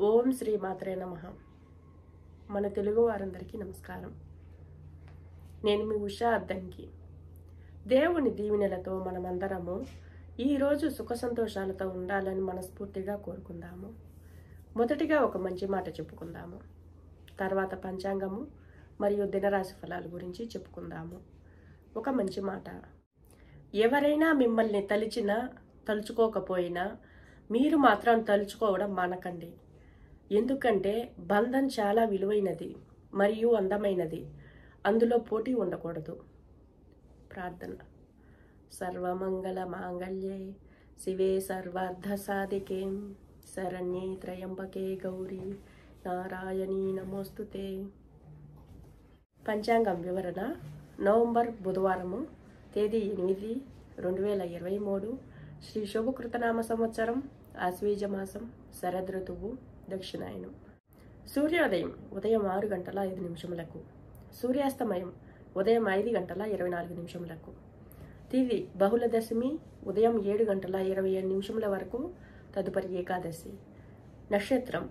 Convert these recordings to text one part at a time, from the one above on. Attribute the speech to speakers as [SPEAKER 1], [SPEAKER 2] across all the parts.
[SPEAKER 1] ఓం శ్రీ మాత్రే నమ. మన తెలుగు వారందరికీ నమస్కారం. నేను మీ ఉషా అద్దంకి. దేవుని దీవెనలతో మనమందరము ఈరోజు సుఖ సంతోషాలతో ఉండాలని మనస్ఫూర్తిగా కోరుకుందాము. మొదటిగా ఒక మంచి మాట చెప్పుకుందాము. తర్వాత పంచాంగము మరియు దినరాశి ఫలాల గురించి చెప్పుకుందాము. ఒక మంచి మాట. ఎవరైనా మిమ్మల్ని తలిచినా తలుచుకోకపోయినా మీరు మాత్రం తలుచుకోవడం మానకండి. ఎందుకంటే బంధం చాలా విలువైనది మరియు అందమైనది. అందులో పోటీ ఉండకూడదు. ప్రార్థన. సర్వమంగళ మాంగళ్యే శివే సర్వార్థ సాధికే. శరణ్యే త్రయంబకే గౌరీ. నారాయణీ నమోస్తుతే. పంచాంగం వివరణ. నవంబర్ బుధవారము తేదీ ఎనిమిది రెండు వేల ఇరవై మూడు. శ్రీ శుభకృతనామ సంవత్సరం ఆశ్వీజ మాసం శరదృతువు. దక్షిణాయనం. సూర్యోదయం ఉదయం ఆరు గంటల ఐదు నిమిషములకు. సూర్యాస్తమయం ఉదయం ఐదు గంటల ఇరవై నాలుగు నిమిషములకు. తిది బహుళ దశమి ఉదయం ఏడు గంటల ఇరవై ఏడు నిమిషముల వరకు తదుపరి ఏకాదశి. నక్షత్రం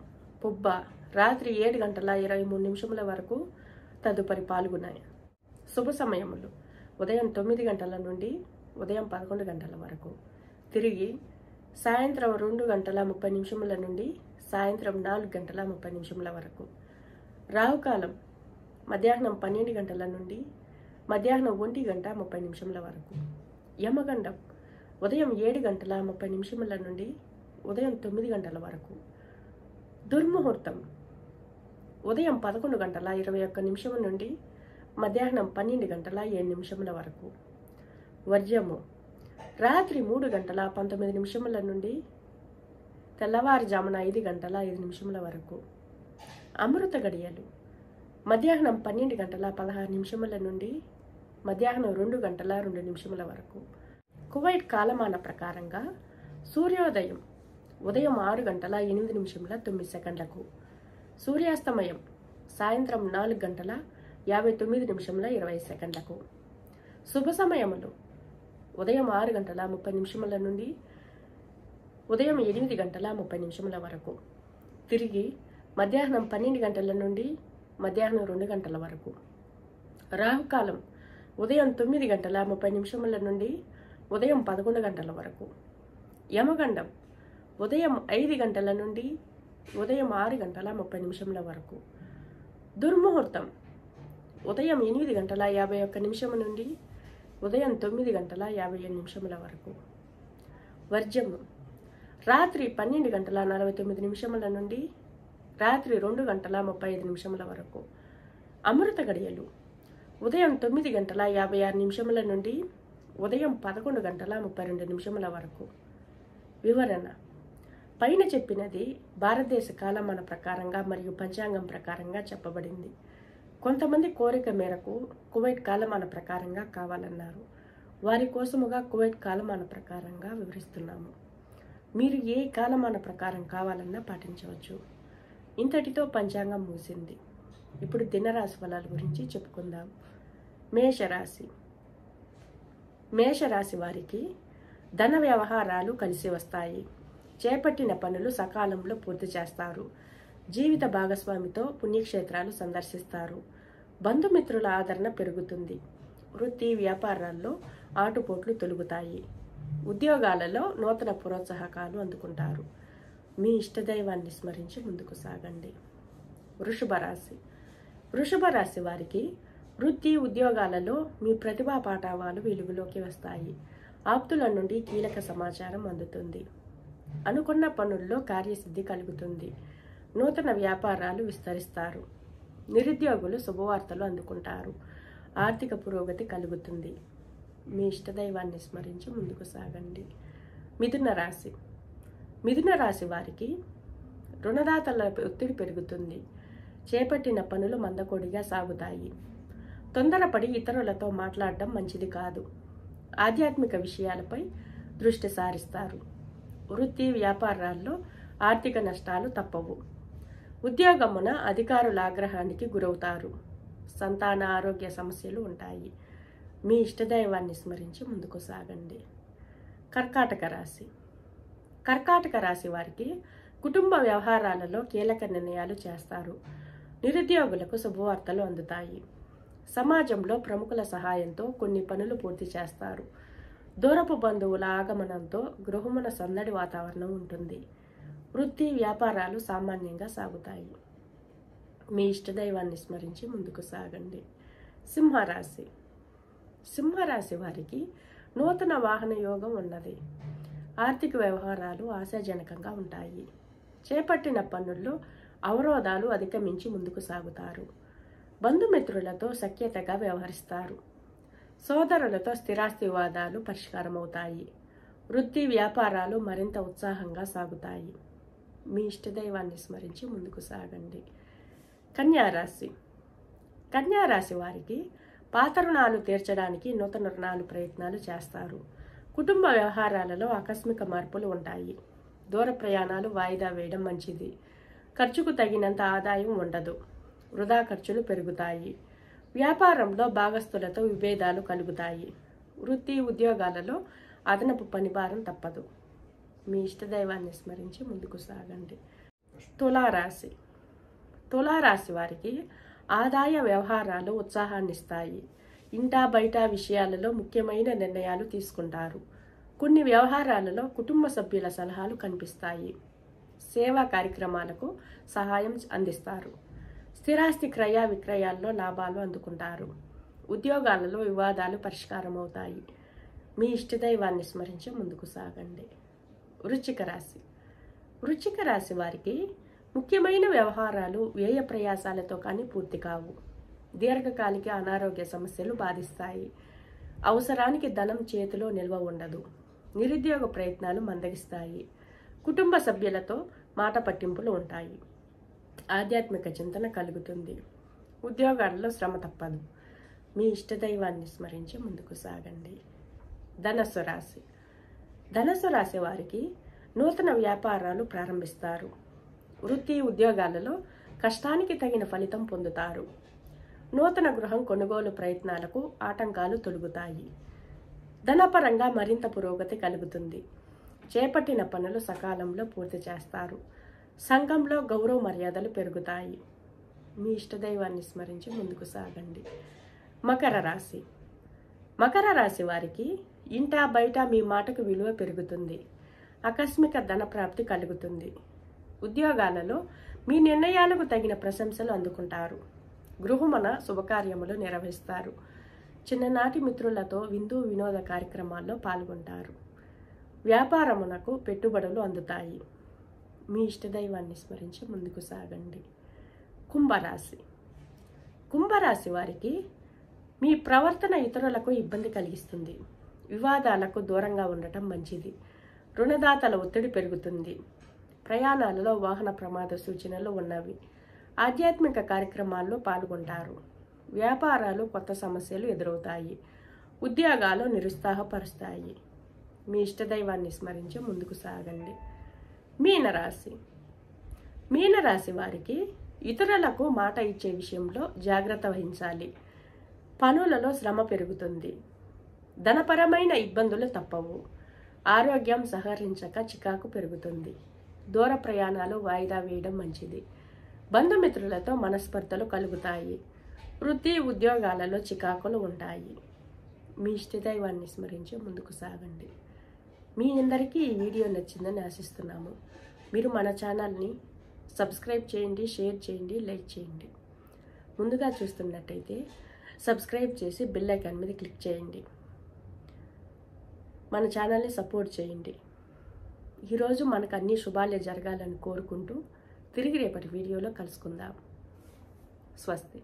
[SPEAKER 1] పుబ్బ రాత్రి ఏడు గంటల ఇరవై మూడు నిమిషముల వరకు తదుపరి పాల్గొన్నాయి శుభ సమయములు ఉదయం తొమ్మిది గంటల నుండి ఉదయం పదకొండు గంటల వరకు. తిరిగి సాయంత్రం రెండు గంటల ముప్పై నిమిషముల నుండి సాయంత్రం నాలుగు గంటల ముప్పై నిమిషముల వరకు. రాహుకాలం మధ్యాహ్నం పన్నెండు గంటల నుండి మధ్యాహ్నం ఒంటి గంట ముప్పై నిమిషముల వరకు. యమగండం ఉదయం ఏడు గంటల ముప్పై నిమిషముల నుండి ఉదయం తొమ్మిది గంటల వరకు. దుర్ముహూర్తం ఉదయం పదకొండు గంటల ఇరవై ఒక్క నిమిషం నుండి మధ్యాహ్నం పన్నెండు గంటల ఏడు నిమిషముల వరకు. వర్జము రాత్రి మూడు గంటల పంతొమ్మిది నిమిషముల నుండి తెల్లవారుజామున ఐదు గంటల ఐదు నిమిషముల వరకు అమృత గడియలు. మధ్యాహ్నం పన్నెండు గంటల పదహారు నిమిషముల నుండి మధ్యాహ్నం రెండు గంటల రెండు నిమిషముల వరకు. కువైట్ కాలమాన ప్రకారంగా సూర్యోదయం ఉదయం ఆరు గంటల ఎనిమిది నిమిషముల తొమ్మిది సెకండ్లకు. సూర్యాస్తమయం సాయంత్రం నాలుగు గంటల యాభై తొమ్మిది నిమిషముల ఇరవై సెకండ్లకు. శుభ సమయములు ఉదయం ఆరు గంటల ముప్పై నిమిషముల నుండి ఉదయం ఎనిమిది గంటల ముప్పై నిమిషముల వరకు. తిరిగి మధ్యాహ్నం పన్నెండు గంటల నుండి మధ్యాహ్నం రెండు గంటల వరకు. రాహుకాలం ఉదయం తొమ్మిది గంటల ముప్పై నిమిషముల నుండి ఉదయం పదకొండు గంటల వరకు. యమగండం ఉదయం ఐదు గంటల నుండి ఉదయం ఆరు గంటల ముప్పై నిమిషముల వరకు. దుర్ముహూర్తం ఉదయం ఎనిమిది గంటల యాభై ఒక్క నిమిషం నుండి ఉదయం తొమ్మిది గంటల యాభై ఏడు నిమిషముల వరకు. వర్జము రాత్రి పన్నెండు గంటల నలభై తొమ్మిది నిమిషముల నుండి రాత్రి రెండు గంటల ముప్పై ఐదు నిమిషముల వరకు. అమృత గడియలు. ఉదయం తొమ్మిది గంటల యాభై ఆరు నిమిషముల నుండి ఉదయం పదకొండు గంటల ముప్పై రెండు నిమిషముల వరకు. వివరణ. పైన చెప్పినది భారతదేశ కాలమాన ప్రకారంగా మరియు పంచాంగం ప్రకారంగా చెప్పబడింది. కొంతమంది కోరిక మేరకు కువైట్ కాలమాన ప్రకారంగా కావాలన్నారు. వారి కోసముగా కువైట్ కాలమాన ప్రకారంగా వివరిస్తున్నాము. మీరు ఏ కాలమాన ప్రకారం కావాలన్నా పాటించవచ్చు. ఇంతటితో పంచాంగం మూసింది ఇప్పుడు దినరాశి ఫలాల గురించి చెప్పుకుందాం. మేషరాశి. మేషరాశి వారికి ధన వ్యవహారాలు కలిసి వస్తాయి. చేపట్టిన పనులు సకాలంలో పూర్తి చేస్తారు. జీవిత భాగస్వామితో పుణ్యక్షేత్రాలు సందర్శిస్తారు. బంధుమిత్రుల ఆదరణ పెరుగుతుంది. వృత్తి వ్యాపారాల్లో ఆటుపోట్లు తొలుగుతాయి. ఉద్యోగాలలో నూతన ప్రోత్సాహకాలు అందుకుంటారు. మీ ఇష్టదైవాన్ని స్మరించి ముందుకు సాగండి. వృషభ రాశి. వృషభ రాశి వారికి వృత్తి ఉద్యోగాలలో మీ ప్రతిభా పాఠవాలు వెలుగులోకి వస్తాయి. ఆప్తుల నుండి కీలక సమాచారం అందుతుంది. అనుకున్న పనుల్లో కార్యసిద్ధి కలుగుతుంది. నూతన వ్యాపారాలు విస్తరిస్తారు. నిరుద్యోగులు శుభవార్తలు అందుకుంటారు. ఆర్థిక పురోగతి కలుగుతుంది. మీ ఇష్టదైవాన్ని స్మరించి ముందుకు సాగండి. మిథున రాశి. మిథున రాశి వారికి రుణదాతల ఒత్తిడి పెరుగుతుంది. చేపట్టిన పనులు మందకొడిగా సాగుతాయి. తొందరపడి ఇతరులతో మాట్లాడడం మంచిది కాదు. ఆధ్యాత్మిక విషయాలపై దృష్టి సారిస్తారు. వృత్తి వ్యాపారాల్లో ఆర్థిక నష్టాలు తప్పవు. ఉద్యోగమున అధికారుల ఆగ్రహానికి గురవుతారు. సంతాన ఆరోగ్య సమస్యలు ఉంటాయి. మీ ఇష్టదైవాన్ని స్మరించి ముందుకు సాగండి. కర్కాటక రాశి. కర్కాటక రాశి వారికి కుటుంబ వ్యవహారాలలో కీలక నిర్ణయాలు చేస్తారు. నిరుద్యోగులకు శుభవార్తలు అందుతాయి. సమాజంలో ప్రముఖుల సహాయంతో కొన్ని పనులు పూర్తి చేస్తారు. దూరపు బంధువుల ఆగమనంతో గృహమున సందడి వాతావరణం ఉంటుంది. వృత్తి వ్యాపారాలు సామాన్యంగా సాగుతాయి. మీ ఇష్టదైవాన్ని స్మరించి ముందుకు సాగండి. సింహరాశి. సింహరాశి వారికి నూతన వాహన యోగం ఉన్నది. ఆర్థిక వ్యవహారాలు ఆశాజనకంగా ఉంటాయి. చేపట్టిన పనుల్లో అవరోధాలు అధిగమించి ముందుకు సాగుతారు. బంధుమిత్రులతో సఖ్యతగా వ్యవహరిస్తారు. సోదరులతో స్థిరాస్తి వివాదాలు పరిష్కారమవుతాయి. వృత్తి వ్యాపారాలు మరింత ఉత్సాహంగా సాగుతాయి. మీ ఇష్టదైవాన్ని స్మరించి ముందుకు సాగండి. కన్యారాశి. కన్యారాశి వారికి పాత రుణాలు తీర్చడానికి నూతన రుణాలు ప్రయత్నాలు చేస్తారు. కుటుంబ వ్యవహారాలలో ఆకస్మిక మార్పులు ఉంటాయి. దూర ప్రయాణాలు వాయిదా వేయడం మంచిది. ఖర్చుకు తగినంత ఆదాయం ఉండదు. వృధా ఖర్చులు పెరుగుతాయి. వ్యాపారంలో భాగస్థులతో విభేదాలు కలుగుతాయి. వృత్తి ఉద్యోగాలలో అదనపు పనిభారం తప్పదు. మీ ఇష్టదైవాన్ని స్మరించి ముందుకు సాగండి. తులారాశి. తులారాశి వారికి ఆదాయ వ్యవహారాలు ఉత్సాహాన్నిస్తాయి. ఇంటా బయట విషయాలలో ముఖ్యమైన నిర్ణయాలు తీసుకుంటారు. కొన్ని వ్యవహారాలలో కుటుంబ సభ్యుల సలహాలు కనిపిస్తాయి. సేవా కార్యక్రమాలకు సహాయం అందిస్తారు. స్థిరాస్తి క్రయ విక్రయాల్లో లాభాలు అందుకుంటారు. ఉద్యోగాలలో వివాదాలు పరిష్కారం అవుతాయి మీ ఇష్టదైవాన్ని స్మరించి ముందుకు సాగండి. వృచ్చిక రాశి. వృచ్చిక రాశి వారికి ముఖ్యమైన వ్యవహారాలు వ్యయ ప్రయాసాలతో కానీ పూర్తి కావు. దీర్ఘకాలిక అనారోగ్య సమస్యలు బాధిస్తాయి. అవసరానికి ధనం చేతిలో నిల్వ ఉండదు. నిరుద్యోగ ప్రయత్నాలు మందగిస్తాయి. కుటుంబ సభ్యులతో మాట పట్టింపులు ఉంటాయి. ఆధ్యాత్మిక చింతన కలుగుతుంది. ఉద్యోగాలలో శ్రమ తప్పదు. మీ ఇష్టదైవాన్ని స్మరించి ముందుకు సాగండి. ధనస్సు రాశి. ధనస్సు రాశి వారికి నూతన వ్యాపారాలు ప్రారంభిస్తారు. వృత్తి ఉద్యోగాలలో కష్టానికి తగిన ఫలితం పొందుతారు. నూతన గృహం కొనుగోలు ప్రయత్నాలకు ఆటంకాలు తొలుగుతాయి. ధనపరంగా మరింత పురోగతి కలుగుతుంది. చేపట్టిన పనులు సకాలంలో పూర్తి చేస్తారు. సంఘంలో గౌరవ మర్యాదలు పెరుగుతాయి. మీ ఇష్టదైవాన్ని స్మరించి ముందుకు సాగండి. మకర రాశి. మకర రాశి వారికి ఇంటా బయట మీ మాటకు విలువ పెరుగుతుంది. ఆకస్మిక ధన ప్రాప్తి కలుగుతుంది. ఉద్యోగాలలో మీ నిర్ణయాలకు తగిన ప్రశంసలు అందుకుంటారు. గృహమున శుభకార్యములు నిర్వహిస్తారు. చిన్ననాటి మిత్రులతో విందు వినోద కార్యక్రమాల్లో పాల్గొంటారు. వ్యాపారమునకు పెట్టుబడులు అందుతాయి. మీ ఇష్టదైవాన్ని స్మరించి ముందుకు సాగండి. కుంభరాశి. కుంభరాశి వారికి మీ ప్రవర్తన ఇతరులకు ఇబ్బంది కలిగిస్తుంది. వివాదాలకు దూరంగా ఉండటం మంచిది. రుణదాతల ఒత్తిడి పెరుగుతుంది. ప్రయాణాలలో వాహన ప్రమాద సూచనలు ఉన్నవి. ఆధ్యాత్మిక కార్యక్రమాల్లో పాల్గొంటారు. వ్యాపారాలు కొత్త సమస్యలు ఎదురవుతాయి. ఉద్యోగాలు నిరుత్సాహపరుస్తాయి. మీ ఇష్టదైవాన్ని స్మరించి ముందుకు సాగండి. మీనరాశి. మీనరాశి వారికి ఇతరులకు మాట ఇచ్చే విషయంలో జాగ్రత్త వహించాలి. పనులలో శ్రమ పెరుగుతుంది. ధనపరమైన ఇబ్బందులు తప్పవు. ఆరోగ్యం సహకరించక చికాకు పెరుగుతుంది. దూర ప్రయాణాలు వాయిదా వేయడం మంచిది. బంధుమిత్రులతో మనస్పర్ధలు కలుగుతాయి. వృత్తి ఉద్యోగాలలో చికాకులు ఉంటాయి. మీ ఇష్టదైవాన్ని స్మరించి ముందుకు సాగండి. మీ అందరికీ ఈ వీడియో నచ్చిందని ఆశిస్తున్నాము. మీరు మన ఛానల్ని సబ్స్క్రైబ్ చేయండి షేర్ చేయండి లైక్ చేయండి. ముందుగా చూస్తున్నట్టయితే సబ్స్క్రైబ్ చేసి బెల్ ఐకాన్ మీద క్లిక్ చేయండి. మన ఛానల్ని సపోర్ట్ చేయండి. ఈరోజు మనకు అన్ని శుభాలే జరగాలని కోరుకుంటూ తిరిగి రేపటి వీడియోలో కలుసుకుందాం. స్వస్తి.